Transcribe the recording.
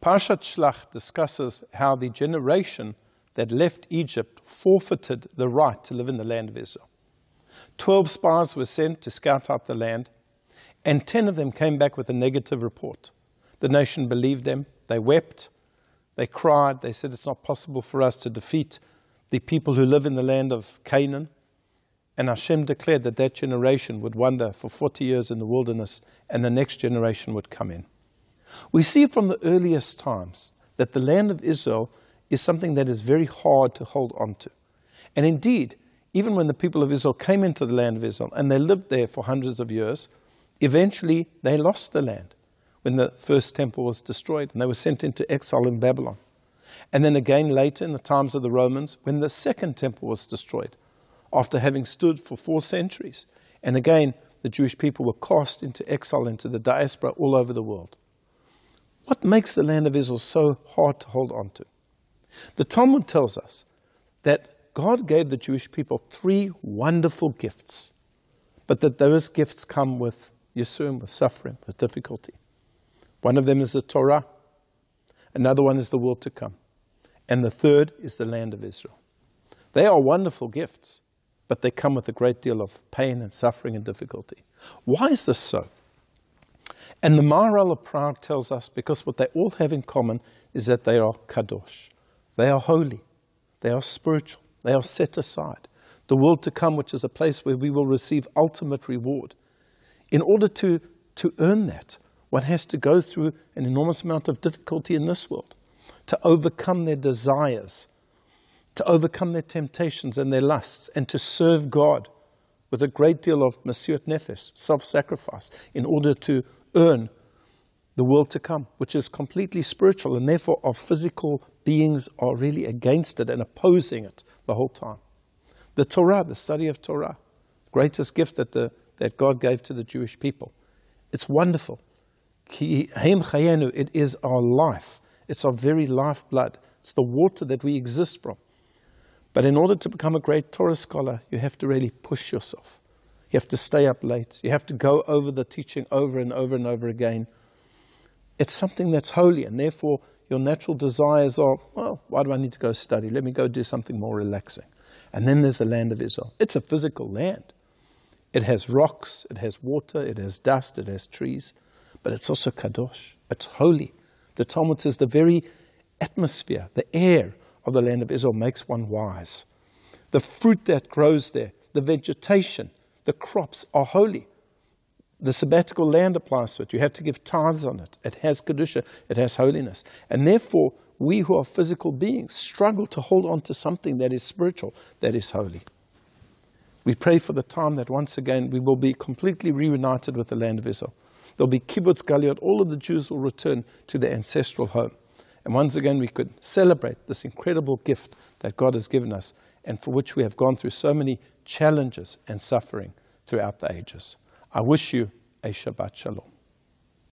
Parshat Shlach discusses how the generation that left Egypt forfeited the right to live in the land of Israel. Twelve spies were sent to scout out the land, and ten of them came back with a negative report. The nation believed them, they wept, they cried, they said it's not possible for us to defeat the people who live in the land of Canaan. And Hashem declared that that generation would wander for 40 years in the wilderness and the next generation would come in. We see from the earliest times that the land of Israel is something that is very hard to hold on to. And indeed, even when the people of Israel came into the land of Israel and they lived there for hundreds of years, eventually they lost the land when the first temple was destroyed and they were sent into exile in Babylon. And then again later in the times of the Romans when the second temple was destroyed after having stood for four centuries. And again, the Jewish people were cast into exile into the diaspora all over the world. What makes the land of Israel so hard to hold on to? The Talmud tells us that God gave the Jewish people three wonderful gifts, but that those gifts come with yisurim, with suffering, with difficulty. One of them is the Torah, another one is the world to come, and the third is the land of Israel. They are wonderful gifts, but they come with a great deal of pain and suffering and difficulty. Why is this so? And the Maharal of Prague tells us because what they all have in common is that they are kadosh. They are holy. They are spiritual. They are set aside. The world to come, which is a place where we will receive ultimate reward. In order to, to earn that, one has to go through an enormous amount of difficulty in this world to overcome their desires, to overcome their temptations and their lusts, and to serve God with a great deal of mesirat nefesh, self-sacrifice, in order to earn the world to come, which is completely spiritual, and therefore our physical beings are really against it and opposing it the whole time. The Torah, the study of Torah, greatest gift that, the, that God gave to the Jewish people. It's wonderful. It is our life. It's our very lifeblood. It's the water that we exist from. But in order to become a great Torah scholar, you have to really push yourself. You have to stay up late. You have to go over the teaching over and over and over again. It's something that's holy, and therefore your natural desires are, well, why do I need to go study? Let me go do something more relaxing. And then there's the land of Israel. It's a physical land. It has rocks, it has water, it has dust, it has trees, but it's also kadosh. It's holy. The Talmud says the very atmosphere, the air of the land of Israel makes one wise. The fruit that grows there, the vegetation, the crops are holy. The sabbatical land applies to it. You have to give tithes on it. It has Kedusha, it has holiness. And therefore, we who are physical beings struggle to hold on to something that is spiritual, that is holy. We pray for the time that once again we will be completely reunited with the land of Israel. There'll be kibbutz galiot, all of the Jews will return to their ancestral home. And once again we could celebrate this incredible gift that God has given us and for which we have gone through so many challenges and suffering throughout the ages. I wish you a Shabbat Shalom.